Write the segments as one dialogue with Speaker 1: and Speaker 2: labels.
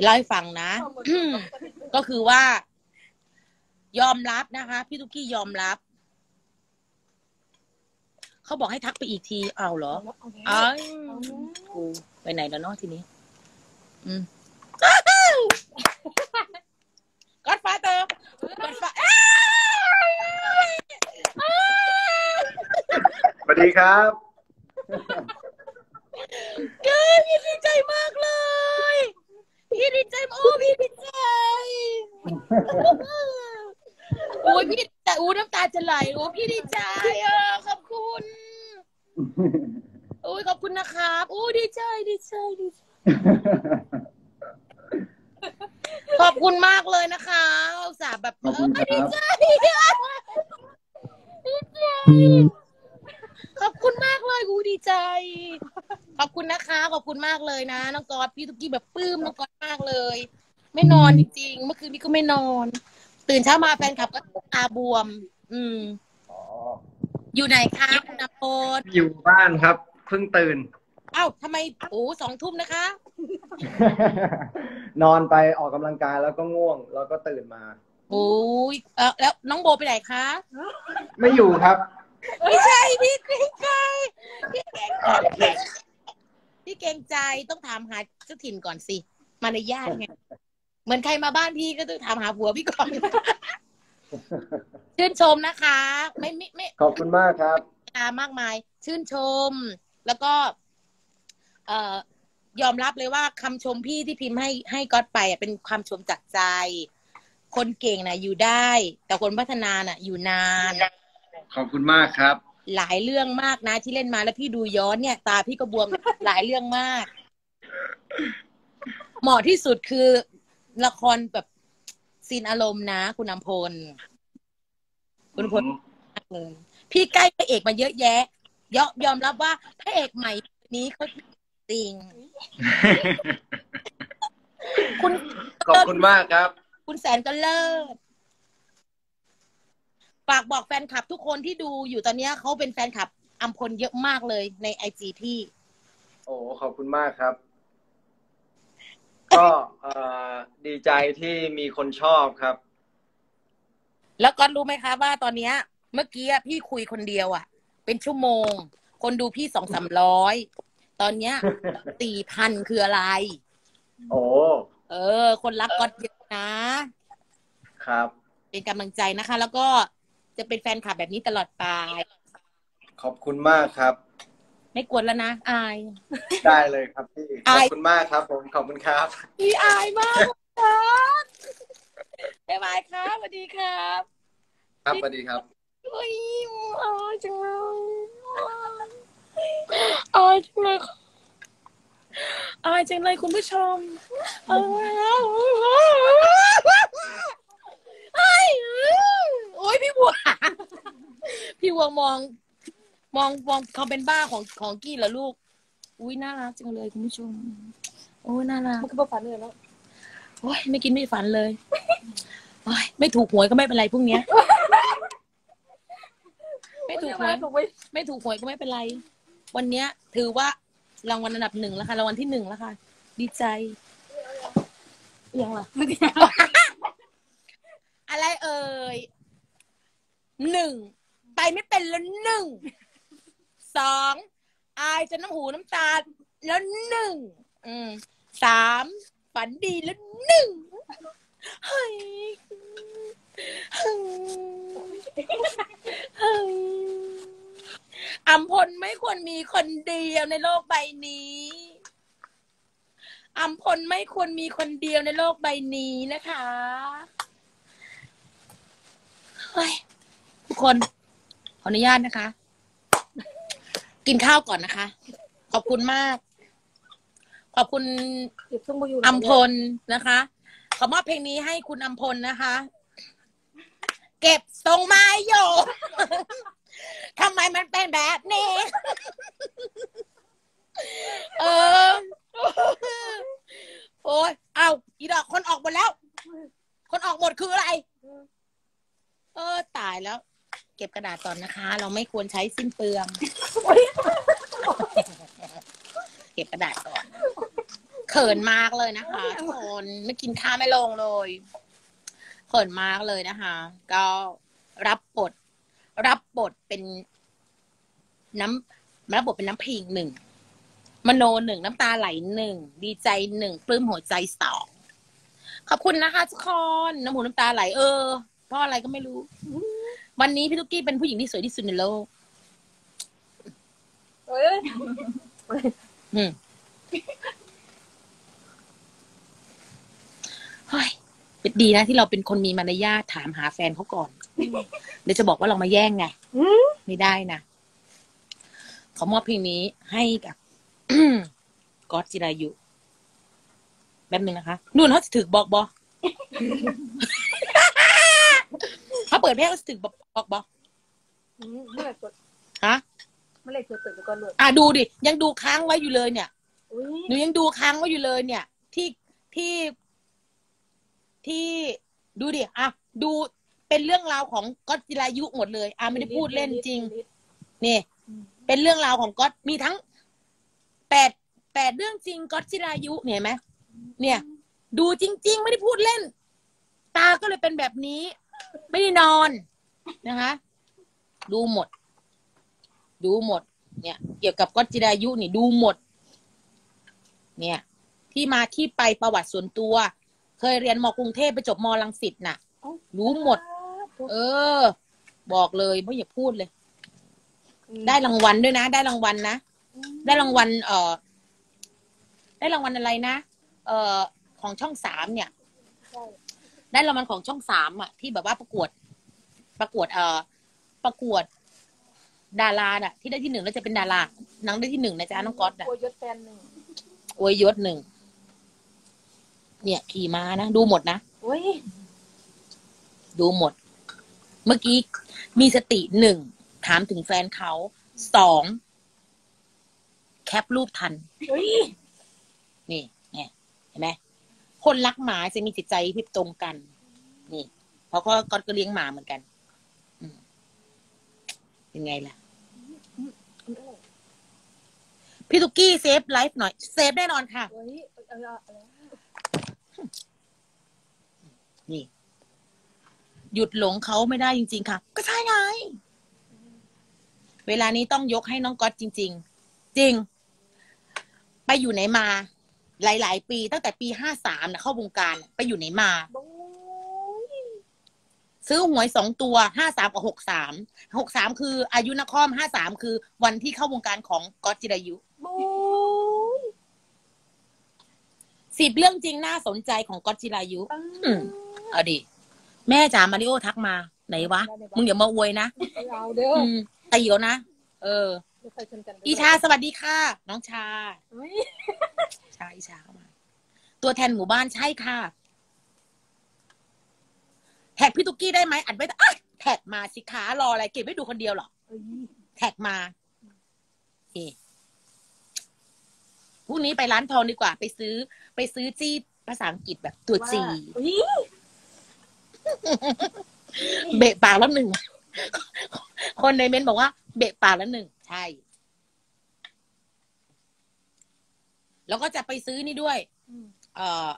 Speaker 1: เล่าให้ฟังนะ ก็คือว่า ยอมรับนะคะ พี่ตุ๊กกี้ยอมรับ เขาบอกให้ทักไปอีกที เอาเหรออ้าวกูไปไหนแล้วเนาะทีนี้ อืมก็ฟ้าเตอร์ก็ฟ้า
Speaker 2: สวัสดีครับ
Speaker 1: เย้พี่ดีใจมากเลย พี่ดีใจโอ้พี่ดีใจโอ้ยพี่แต่อู้น้ำตาจะไหลโอ้พี่ดีใจขอบคุณโอ้ยขอบคุณนะครับโอ้ดีใจดีใจดีใจขอบคุณมากเลยนะคะอุตส่าห์แบบ
Speaker 2: ขอบคุณครับ
Speaker 1: เดีใจดีใจขอบคุณมากเลยกูดีใจ อบคุณนะคะ ขอบคุณมากเลยนะน้องกอดพี่ตุ๊กกี้แบบปลื้มน้องกอดมากเลย ไม่นอนจริงๆเมื่อคืนนี้ก็ไม่นอน ตื่นเช้ามาแฟนคลับก็ตาบวม อืม
Speaker 2: อ๋อ
Speaker 1: อยู่ไหนคะคุณนพล
Speaker 2: อยู่บ้านครับ เพิ่งตื่น
Speaker 1: เอ้าทำไมโอ้สองทุ่มนะคะ
Speaker 2: นอนไปออกกำลังกายแล้วก็ง่วง แล้วก็ตื่นมา
Speaker 1: โอ้ยเออแล้วน้องโบไปไหนคะ
Speaker 2: ไม่อยู่ครับ
Speaker 1: ไม่ใช่พี่เกรงใจพี่เกรงใจ พี่เกรงใจต้องถามหาเจ้าถิ่นก่อนสิมารยาทไงเหมือนใครมาบ้านพี่ก็ต้องถามหาผัวพี่ก่อนชื่นชมนะคะ ไม่ไม่ไม่
Speaker 2: ขอบคุณมากครับ
Speaker 1: ตามากมาย ชื่นชม แล้วก็ เอ่อยอมรับเลยว่าคำชมพี่ที่พิมพ์ให้ให้ก๊อตไปอะเป็นคำชมจากใจ คนเก่งน่ะอยู่ได้ แต่คนพัฒนาน่ะ อยู่นาน
Speaker 2: ขอบคุณมากครับ
Speaker 1: หลายเรื่องมากนะ ที่เล่นมาแล้วพี่ดูย้อนเนี่ย ตาพี่ก็บวมหลายเรื่องมาก เหมาะที่สุดคือละครแบบซีนอารมณ์นะ คุณนำพล คุณพลมากเลยพี่ใกล้พระเอกมาเยอะแยะยอมยอมรับว่าพระเอกใหม่นี้เขาจริง คุณ
Speaker 2: ขอบคุณมากครับ
Speaker 1: คุณแสนก็เลิศ ฝากบอกแฟนคลับทุกคนที่ดูอยู่ตอนเนี้ยเขาเป็นแฟนคลับอัมพลเยอะมากเลยในไอจีพี่
Speaker 2: โอ้ขอบคุณมากครับ ก็เอ่อดีใจที่มีคนชอบครับ
Speaker 1: แล้วก็รู้ไหมคะว่าตอนเนี้ย เมื่อกี้พี่คุยคนเดียวอะ่ะ เป็นชั่วโมง คนดูพี่สองสามร้อยตอนเนี้ยสี่พันคืออะไร
Speaker 2: โอ้
Speaker 1: เออ คนรักก็เยอะนะ
Speaker 2: ครับ
Speaker 1: เป็นกำลังใจนะคะ แล้วก็ จะเป็นแฟนคลับแบบนี้ตลอดไป
Speaker 2: ขอบคุณมากครับ
Speaker 1: ไม่กวนแล้วนะ อาย
Speaker 2: ได้เลยครับพี่ ข
Speaker 1: อา
Speaker 2: อยบคุณมากครับ ผม ขอบคุณครับ
Speaker 1: พี่อายมากครับบ๊ายบายครับสวัสดีครับ
Speaker 2: ครับสวัสดีครับ
Speaker 1: โอ้ยอายจังเลยอายจังเลยค่ะอายจังเลยคุณผู้ชมอายโอ้ยพี่บัว พี่บัวมอง มองมองเขาเป็นบ้าของของกี้เหรอลูก อุ้ยน่ารักจังเลยคุณผู้ชม โอ้ยน่ารัก
Speaker 3: มันก็บ่ฝันเลยเนาะ
Speaker 1: โอ้ยไม่กินไม่ฝันเลยโอ้ยไม่ถูกหวยก็ไม่เป็นไรพรุ่งเนี้ย ไม่ถูกหวย
Speaker 3: ถูกไว้
Speaker 1: ไม่ถูกหวยก็ไม่เป็นไร วันเนี้ย ถือว่ารางวัลอันดับหนึ่งแล้วค่ะรางวัลที่หนึ่งแล้วค่ะ ดีใจเอียังล่ะอะไรเอ่ย หนึ่งไปไม่เป็นแล้วหนึ่งสองอายจนน้ำหูน้ำตา แล้วหนึ่งอืมสามฝันดีแล้วหนึ่งเฮ้ยเฮ้ยเฮ้ยอัมพลไม่ควรมีคนเดียวในโลกใบนี้อัมพลไม่ควรมีคนเดียวในโลกใบนี้นะคะเฮ้ย คนขออนุญาตนะคะ กินข้าวก่อนนะคะ ขอบคุณมาก ขอบคุณ
Speaker 3: เก็บต้องมาอยู่
Speaker 1: อัมพลนะคะ ขอมอบเพลงนี้ให้คุณอัมพลนะคะ เก็บทรงไม้อยู่ทำไมมันเป็นแบบนี้ เออ โอ้ยเอาอีดอกคนออกหมดแล้ว คนออกหมดคืออะไร เออ ตายแล้วเก็บกระดาษก่อนนะคะ เราไม่ควรใช้สิ้นเปลือง เก็บกระดาษก่อน เขินมากเลยนะคะทุกคนไม่กินข้าวไม่ลงเลยเขินมากเลยนะคะ ก็รับบท รับบทเป็นน้ำรับบทเป็นน้ำพิงหนึ่งมโนหนึ่งน้ำตาไหลหนึ่งดีใจหนึ่งปลื้มหัวใจสองขอบคุณนะคะทุกคนน้ำหูน้ำตาไหลเออเพราะอะไรก็ไม่รู้ วันนี้พี่ตุ๊กกี้เป็นผู้หญิงที่สวยที่สุดในโลก
Speaker 3: เอ้ย
Speaker 1: อืมเฮ้ยเป็นดีนะที่เราเป็นคนมีมารยาทถามหาแฟนเขาก่อน เดี๋ยวจะบอกว่าเรามาแย่งไง
Speaker 3: อืม
Speaker 1: ไม่ได้นะเขามอบเพลงนี้ให้กับก๊อตจิรายุแป๊บนึงนะคะ นู่นเขาจะถึกบอกบอ เขาเปิดเพลงเขาจะถึกบอกบอกบอ
Speaker 3: อืมเมื่อไหร่กด
Speaker 1: ฮะ
Speaker 3: เมื่อไหร่เปิดเปิดไปก่อนเลย
Speaker 1: อะดูดิยังดูค้างไว้อยู่เลยเนี่ย
Speaker 3: อุ้ย
Speaker 1: หนูยังดูค้างไว้อยู่เลยเนี่ย ที่ที่ที่ดูดิอะดูเป็นเรื่องราวของก๊อตจิรายุหมดเลยอะไม่ได้พูดเล่นจริงนี่เป็นเรื่องราวของก๊อตมีทั้งแปดแปดเรื่องจริงก๊อตจิรายุเนี่ยเห็นไหมเนี่ย ดูจริง ๆ ไม่ได้พูดเล่น ตาก็เลยเป็นแบบนี้ ไม่ได้นอนนะคะ ดูหมด ดูหมด เนี่ย เกี่ยวกับก๊อตจิรายุนี่ดูหมด เนี่ย ที่มาที่ไปประวัติส่วนตัว เคยเรียนมกรุงเทพไปจบมรังสิตน่ะ รู้หมด เออ บอกเลยไม่อยากพูดเลย ได้รางวัลด้วยนะ ได้รางวัลนะ ได้รางวัล เอ่อได้รางวัลอะไรนะ เอ่อของช่องสามเนี่ย
Speaker 3: ใช่
Speaker 1: ได้รางวัลของช่องสามอะที่แบบว่าประกวด ประกวดเอ่อประกวด ดาราน่ะ ที่ได้ที่หนึ่งแล้วจะเป็นดาราหนังได้ที่หนึ่งนะจ๊ะน้องก๊อตอะ
Speaker 3: โอ้ยยศแฟนหนึ่ง
Speaker 1: อวยยศหนึ่งเนี่ยขี่ม้านะดูหมดนะ
Speaker 3: โอ้ย
Speaker 1: ดูหมด เมื่อกี้มีสติหนึ่งถามถึงแฟนเขาสองแคปรูปทัน
Speaker 3: อุ้ย
Speaker 1: นี่ไงเห็นไหม คนรักหมาจะมีจิตใจที่ตรงกัน นี่เพราะก็ก็ก็เลี้ยงหมาเหมือนกันเป็นไงล่ะ พี่ตุกกี้ save live หน่อย save แน่นอนค่ะ นี่ หยุดหลงเขาไม่ได้จริง ๆ ค่ะ ก็ใช่ไง เวลานี้ต้องยกให้น้องก๊อตจริง ๆ จริง ไปอยู่ไหนมา หลาย ๆ ปีตั้งแต่ปีห้าสามนะเข้าวงการไปอยู่ไหนมา
Speaker 3: โอ้ย
Speaker 1: ซื้อหวยสองตัวห้าสามกับหกสามหกสามคืออายุนครห้าสามคือวันที่เข้าวงการของก๊อตจิรายุ
Speaker 3: โอ้ย
Speaker 1: สิบเรื่องจริงน่าสนใจของก๊อตจิรายุ
Speaker 3: ปัง
Speaker 1: อืมเอาดิแม่จ๋ามาริโอทักมา ไหนวะ มึงอย่ามาอวยนะ
Speaker 3: เอาเด้อ
Speaker 1: อืมตีเขานะ เออ
Speaker 3: เดี๋ยวไปชนกัน
Speaker 1: อีชาสวัสดีค่ะ น้องชา
Speaker 3: โอ้ย
Speaker 1: ชาอีชาเข้ามา ตัวแทนหมู่บ้านใช่ค่ะแท็กพี่ตุ๊กกี้ได้ไหมอัดไว้อะแท็กมาสิคะรออะไรเก็บไว้ดูคนเดียวเหรอ
Speaker 3: เอ้ย
Speaker 1: แท็กมานี่พรุ่งนี้ไปร้านทองดีกว่า ไปซื้อ ไปซื้อจี้ภาษาอังกฤษแบบตัวจี
Speaker 3: ว่าอุ้ย
Speaker 1: เบะปากแล้วหนึ่ง คนในเม้นต์บอกว่า เบะปากแล้วหนึ่งใช่ แล้วก็จะไปซื้อนี่ด้วย
Speaker 3: อืม
Speaker 1: เอ่อ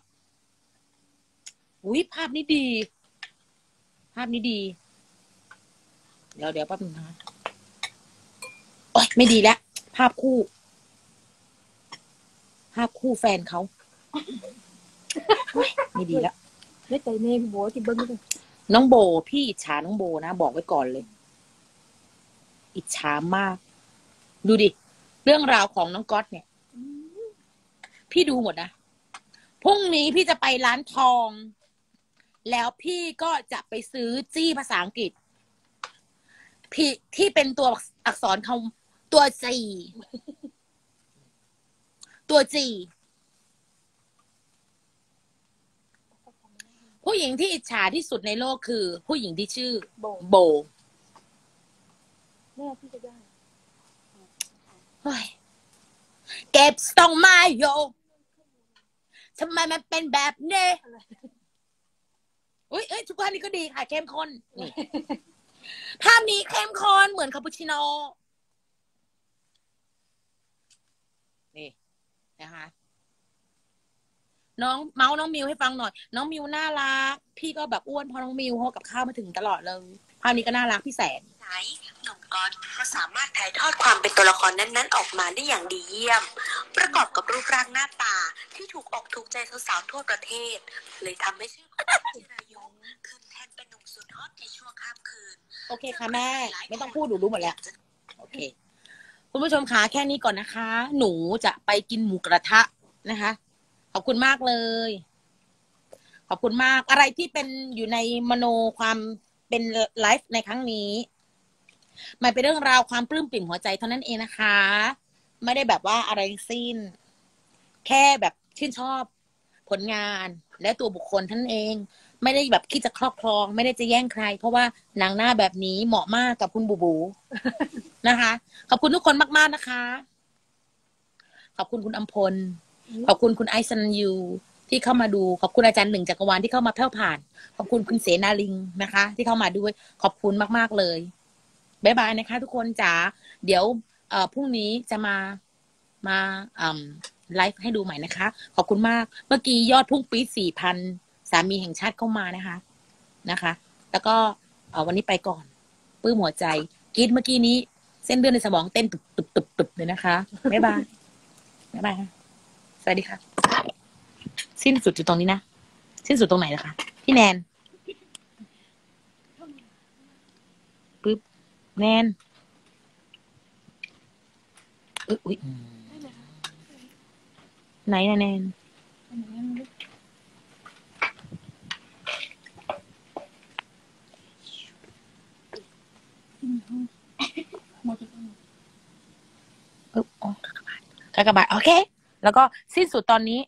Speaker 1: อุ้ยภาพนี้ดี ภาพนี้ดี เดี๋ยวเดี๋ยวแป๊บนึงนะโอ๊ยไม่ดีแล้ว ภาพคู่ ภาพคู่แฟนเขาโอ๊ยไม่ดีแล้ว
Speaker 3: ไม่ใจเน่พี่โบที่เบิ้งนี่
Speaker 1: น้องโบ พี่อิจฉาน้องโบนะ บอกไว้ก่อนเลย อิจฉามาก ดูดิ เรื่องราวของน้องก๊อตเนี่ย พี่ดูหมดนะ พรุ่งนี้พี่จะไปร้านทอง แล้วพี่ก็จะไปซื้อจี้ภาษาอังกฤษ พี่ที่เป็นตัวอักษรคำตัวจีตัวจีผู้หญิงที่อิจฉาที่สุดในโลกคือ ผู้หญิงที่ชื่อ
Speaker 3: โบ
Speaker 1: โบ
Speaker 3: แม่พี่จะได้
Speaker 1: เฮ้ยเก็บสต้องไม้โยทำไมมันเป็นแบบนี้
Speaker 3: อะไร
Speaker 1: อุ้ยเอ้ยทุกท่านนี้ก็ดีค่ะ เข้มข้นนี่ภาพนี้เข้มข้นเหมือนคาปูชิโน่นี่นะคะ น้องเมาส์น้องมิวให้ฟังหน่อย น้องมิวน่ารัก พี่ก็แบบอ้วนเพราะน้องมิวเขากับข้าวมาถึงตลอดเลยภาพนี้ก็น่ารักพี่แสน
Speaker 4: ไหนหนุ่ม ก๊อตก็สามารถถ่ายทอดความเป็นตัวละครนั้นๆ ออกมาได้อย่างดีเยี่ยม ประกอบกับรูปร่างหน้าตาที่ถูกอกถูกใจสาวๆทั่วประเทศ เลยทำให้ชื่อของจิรายุขึ้นแทนเป็นหนุ่มสุดฮอตในช่วงข้ามคืน
Speaker 1: โอเคค่ะแม่ ไม่ต้องพูดหนูรู้หมดแล้ว โอเค คุณผู้ชมคะแค่นี้ก่อนนะคะ หนูจะไปกินหมูกระทะนะคะ ขอบคุณมากเลย ขอบคุณมากอะไรที่เป็นอยู่ในมโนความเป็นไลฟ์ในครั้งนี้ มันเป็นเรื่องราวความปลื้มปิ่มหัวใจเท่านั้นเองนะคะ ไม่ได้แบบว่าอะไรสิ้น แค่แบบชื่นชอบผลงานและตัวบุคคลท่านเอง ไม่ได้แบบคิดจะครอบครอง ไม่ได้จะแย่งใคร เพราะว่านังหน้าแบบนี้เหมาะมากกับคุณบูบูนะคะ ขอบคุณทุกคนมากๆนะคะ ขอบคุณคุณอัมพล ขอบคุณคุณไอซันยูที่เข้ามาดู ขอบคุณอาจารย์หนึ่งจักรวาลที่เข้ามาแผ่วผ่าน ขอบคุณคุณเสนาลิงนะคะ ที่เข้ามาด้วย ขอบคุณมาก ๆเลย bye bye นะคะ ทุกคนจ๋าเดี๋ยวเอ่อพรุ่งนี้จะมามาอไลฟ์ให้ดูใหม่นะคะ ขอบคุณมาก เมื่อกี้ยอดพุ่งไปสี่พันสามีแห่งชาติเข้ามานะคะนะคะ แล้วก็เอวันนี้ไปก่อนปื้มหัวใจกรีดเมื่อกี้นี้ เส้นเลือดในสมองเต้นตุบตุบตุบตุบเลยนะคะบ๊ายบายบ๊ายบายค่ะสวัสดีค่ะ สิ้นสุดอยู่ตรงนี้นะ สิ้นสุดตรงไหนนะคะ พี่แนนปึ๊บ แนนอุ๊ยอุ๊ยไหนนะแนนปึ๊บอ๋อกากบาทกากบาทโอเค แล้วก็สิ้นสุดตอนนี้